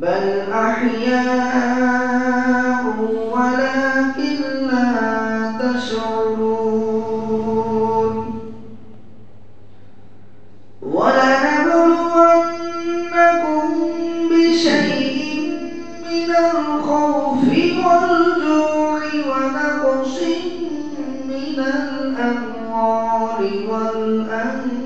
بل أحياء ولكن لا تشعرون ولنبلونكم بشيء من الخوف والجوع ونقص من الأموال والأنفس